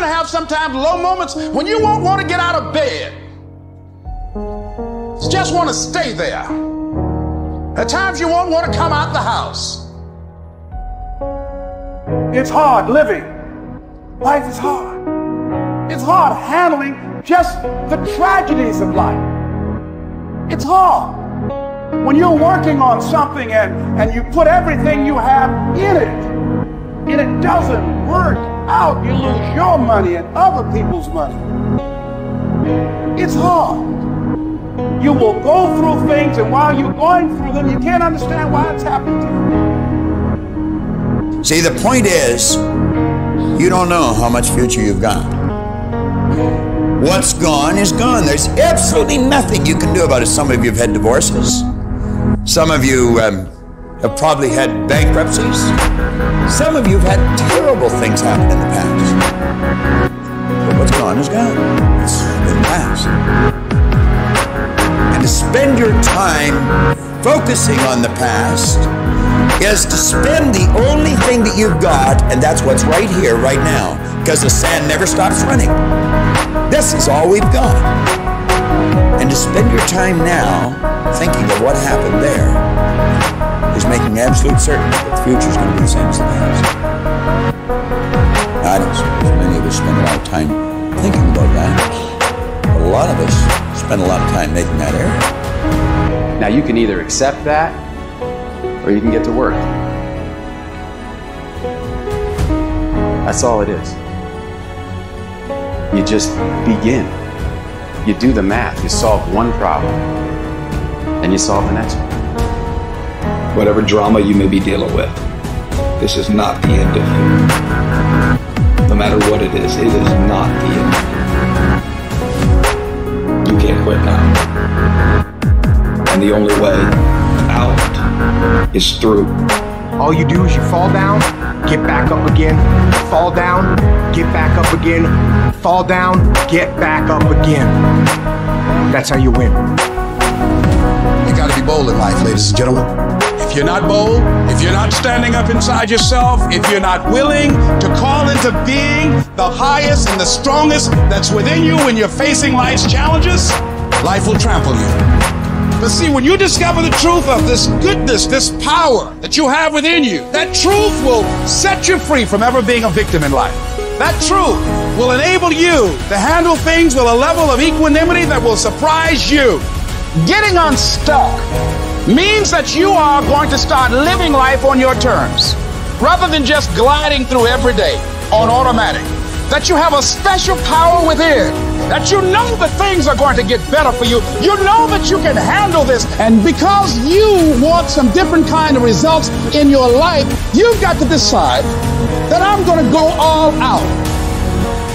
going to have sometimes low moments when you won't want to get out of bed. You just want to stay there. At times you won't want to come out the house. It's hard living. Life is hard. It's hard handling just the tragedies of life. It's hard. When you're working on something and, and you put everything you have in it, and it doesn't work out, you lose your money and other people's money. It's hard. You will go through things, and while you're going through them, you can't understand why it's happening to you. See, the point is, you don't know how much future you've got. What's gone is gone. There's absolutely nothing you can do about it. Some of you have had divorces. Some of you um, have probably had bankruptcies. Some of you have had terrible things happen in the past. But what's gone is gone. It's been past. And to spend your time focusing on the past is to spend the only thing that you've got, and that's what's right here, right now, because the sand never stops running. This is all we've got. And to spend your time now thinking of what happened absolute certain that the future is going to be the same as the past. I don't suppose many of us spend a lot of time thinking about that. A lot of us spend a lot of time making that error. Now you can either accept that or you can get to work. That's all it is. You just begin. You do the math, you solve one problem, and you solve the next one. Whatever drama you may be dealing with, this is not the end of you. No matter what it is, it is not the end you. You can't quit now. And the only way out is through. All you do is you fall down, get back up again, fall down, get back up again, fall down, get back up again. That's how you win. You gotta be bold in life, ladies and gentlemen. If you're not bold, if you're not standing up inside yourself, if you're not willing to call into being the highest and the strongest that's within you when you're facing life's challenges, life will trample you. But see, when you discover the truth of this goodness, this power that you have within you, that truth will set you free from ever being a victim in life. That truth will enable you to handle things with a level of equanimity that will surprise you. Getting unstuck means that you are going to start living life on your terms rather than just gliding through every day on automatic. That you have a special power within that you know that things are going to get better for you. You know that you can handle this. And because you want some different kind of results in your life, you've got to decide that I'm going to go all out.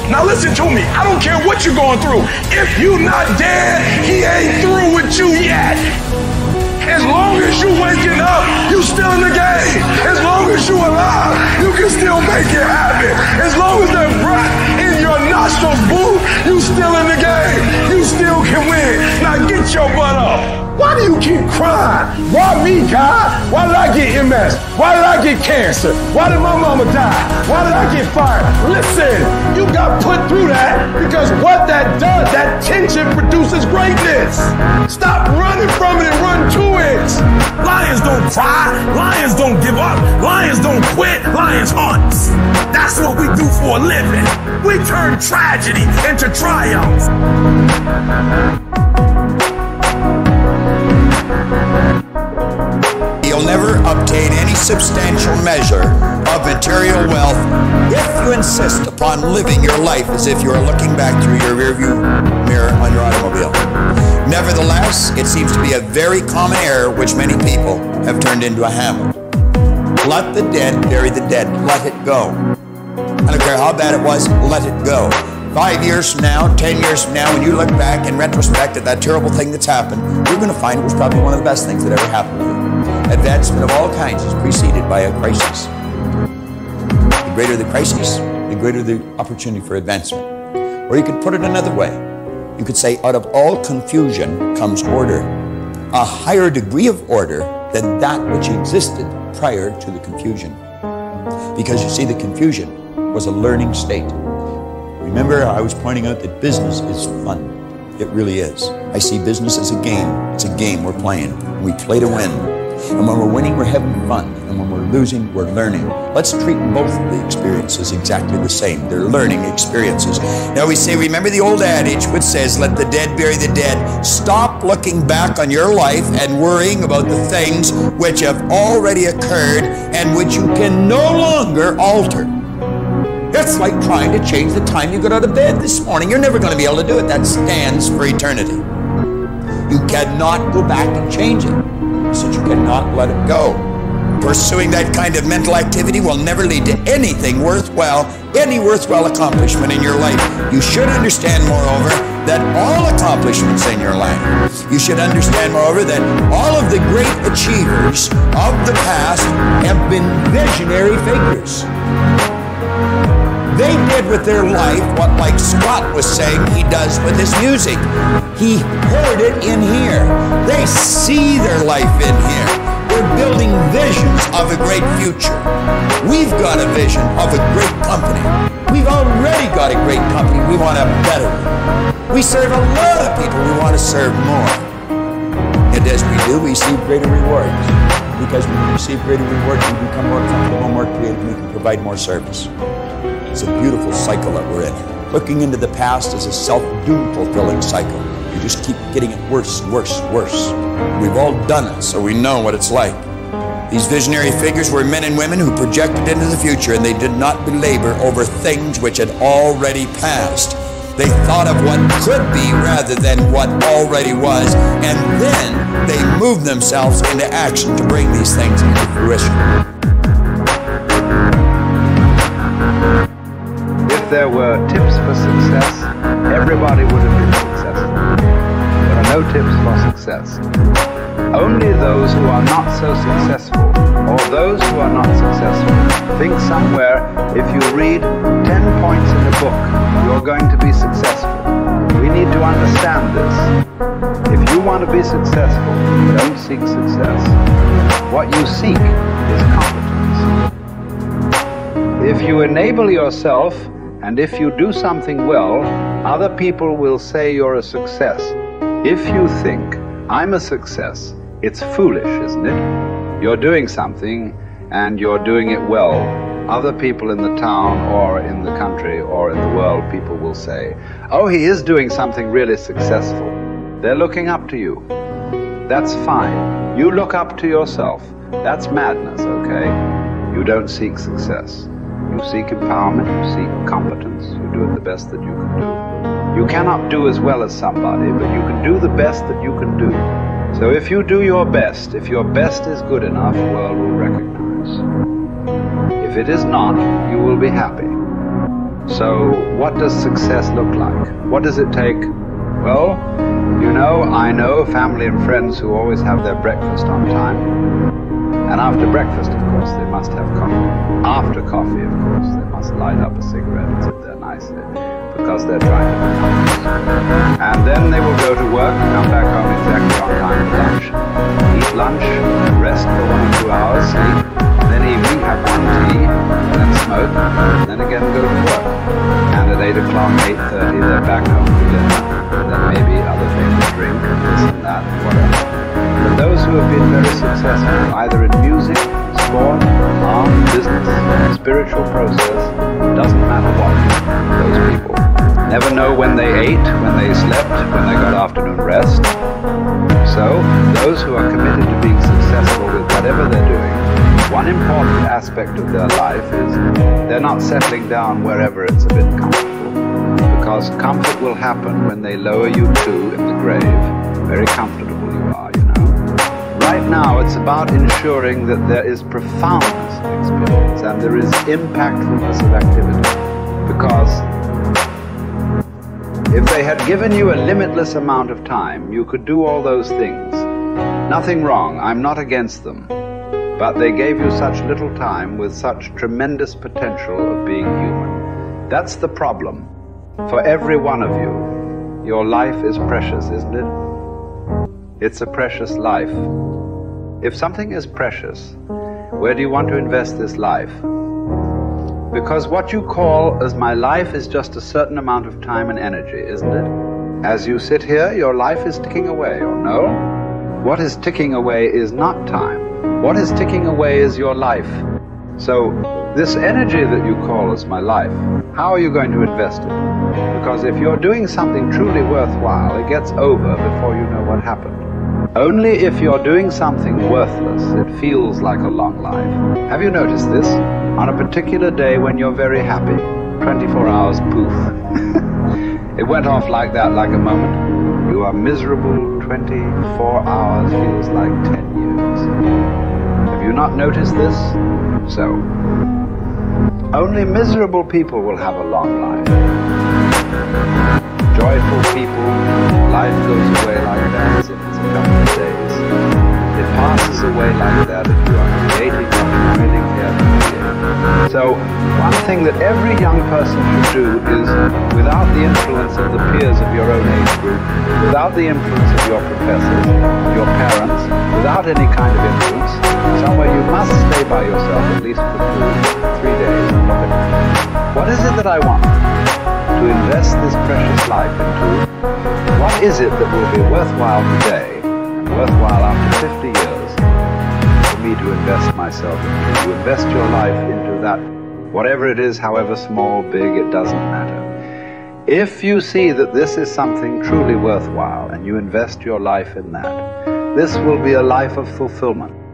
Now listen to me. I don't care what you're going through. If you're not dead, he ain't through with you yet. As long as you waking up, you still in the game. As long as you alive, you can still make it happen. As long as there's breath in your nostrils, boo, you still in the game. You still can win. Now get your butt up. Keep crying? Why me, God? Why did I get MS? Why did I get cancer? Why did my mama die? Why did I get fired? Listen, you got put through that because what that does, that tension produces greatness. Stop running from it and run to it. Lions don't cry. Lions don't give up. Lions don't quit. Lions hunt. That's what we do for a living. We turn tragedy into triumph. You'll never obtain any substantial measure of material wealth if you insist upon living your life as if you are looking back through your rearview mirror on your automobile. Nevertheless, it seems to be a very common error which many people have turned into a habit. Let the dead bury the dead. Let it go. I don't care how bad it was, let it go. Five years from now, ten years from now, when you look back in retrospect at that terrible thing that's happened, you're going to find it was probably one of the best things that ever happened to you. Advancement of all kinds is preceded by a crisis. The greater the crisis, the greater the opportunity for advancement. Or you could put it another way. You could say, out of all confusion comes order, a higher degree of order than that which existed prior to the confusion. Because you see, the confusion was a learning state. Remember, I was pointing out that business is fun. It really is. I see business as a game. It's a game we're playing. We play to win. And when we're winning, we're having fun. And when we're losing, we're learning. Let's treat both of the experiences exactly the same. They're learning experiences. Now we say, remember the old adage which says, let the dead bury the dead. Stop looking back on your life and worrying about the things which have already occurred and which you can no longer alter. It's like trying to change the time you got out of bed this morning. You're never going to be able to do it. That stands for eternity. You cannot go back and change it. So you cannot let it go. Pursuing that kind of mental activity will never lead to anything worthwhile, any worthwhile accomplishment in your life. You should understand, moreover, that all accomplishments in your life, you should understand, moreover, that all of the great achievers of the past have been visionary figures. They did with their life what, like Scott was saying, he does with his music. He heard it in here. They see their life in here. They're building visions of a great future. We've got a vision of a great company. We've already got a great company. We want a better one. We serve a lot of people. We want to serve more. And as we do, we receive greater rewards. Because when we receive greater rewards, we become more comfortable, more creative, and we can provide more service. It's a beautiful cycle that we're in. Looking into the past is a self-doom fulfilling cycle. You just keep getting it worse, and worse, worse. We've all done it, so we know what it's like. These visionary figures were men and women who projected into the future and they did not belabor over things which had already passed. They thought of what could be rather than what already was, and then they moved themselves into action to bring these things into fruition. There were tips for success, everybody would have been successful. There are no tips for success. Only those who are not so successful, or those who are not successful, think somewhere if you read 10 points in a book, you're going to be successful. We need to understand this. If you want to be successful, don't seek success. What you seek is competence. If you enable yourself and if you do something well, other people will say you're a success. If you think, I'm a success, it's foolish, isn't it? You're doing something and you're doing it well. Other people in the town or in the country or in the world, people will say, Oh, he is doing something really successful. They're looking up to you. That's fine. You look up to yourself. That's madness, okay? You don't seek success. You seek empowerment, you seek competence, you do it the best that you can do. You cannot do as well as somebody, but you can do the best that you can do. So if you do your best, if your best is good enough, the world will recognize. If it is not, you will be happy. So what does success look like? What does it take? Well, you know, I know family and friends who always have their breakfast on time. And after breakfast, of course, they must have coffee. After coffee, of course, they must light up a cigarette and sit there nicely because they're trying to be And then they will go to work, come back home exactly on time for lunch, eat lunch, rest for one or two hours, sleep, then evening have one tea, then smoke, and then again go to work. And at 8 o'clock, 8.30, they're back home for dinner, and then maybe other things, either in music, sport, art, business, spiritual process, doesn't matter what, those people never know when they ate, when they slept, when they got afternoon rest. So, those who are committed to being successful with whatever they're doing, one important aspect of their life is they're not settling down wherever it's a bit comfortable. Because comfort will happen when they lower you too in the grave, very comfortable right now it's about ensuring that there is profoundness of experience and there is impactfulness of activity. Because if they had given you a limitless amount of time, you could do all those things. Nothing wrong, I'm not against them. But they gave you such little time with such tremendous potential of being human. That's the problem. For every one of you, your life is precious, isn't it? It's a precious life. If something is precious, where do you want to invest this life? Because what you call as my life is just a certain amount of time and energy, isn't it? As you sit here, your life is ticking away, or no? What is ticking away is not time. What is ticking away is your life. So, this energy that you call as my life, how are you going to invest it? Because if you're doing something truly worthwhile, it gets over before you know what happened. Only if you're doing something worthless, it feels like a long life. Have you noticed this? On a particular day when you're very happy, 24 hours poof. it went off like that, like a moment. You are miserable, 24 hours feels like 10 years. Have you not noticed this? So, only miserable people will have a long life. Joyful people, life goes away like that as if it's a couple of days. It passes away like that if you are creating something really carefully. So, one thing that every young person should do is, without the influence of the peers of your own age group, without the influence of your professors, your parents, without any kind of influence, somewhere you must stay by yourself at least for two, three what is it that I want to invest this precious life into? What is it that will be worthwhile today and worthwhile after 50 years for me to invest myself into? To invest your life into that, whatever it is, however small, big, it doesn't matter. If you see that this is something truly worthwhile and you invest your life in that, this will be a life of fulfillment.